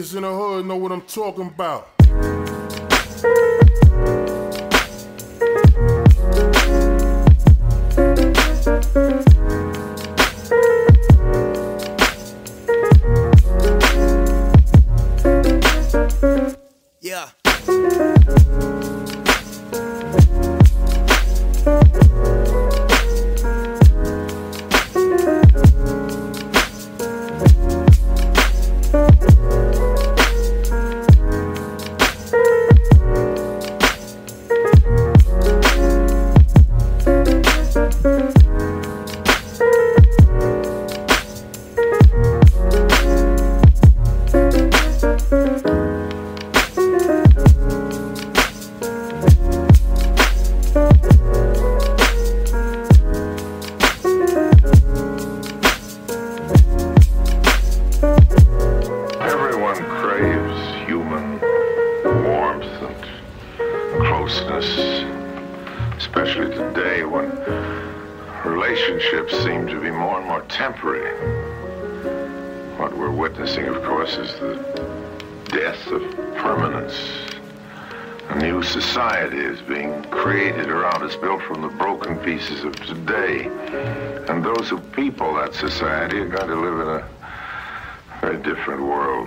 niggas in the hood know what I'm talking about. Relationships seem to be more and more temporary. What we're witnessing, of course, is the death of permanence. A new society is being created around us, built from the broken pieces of today. And those who people that society are going to live in a very different world.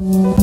Thank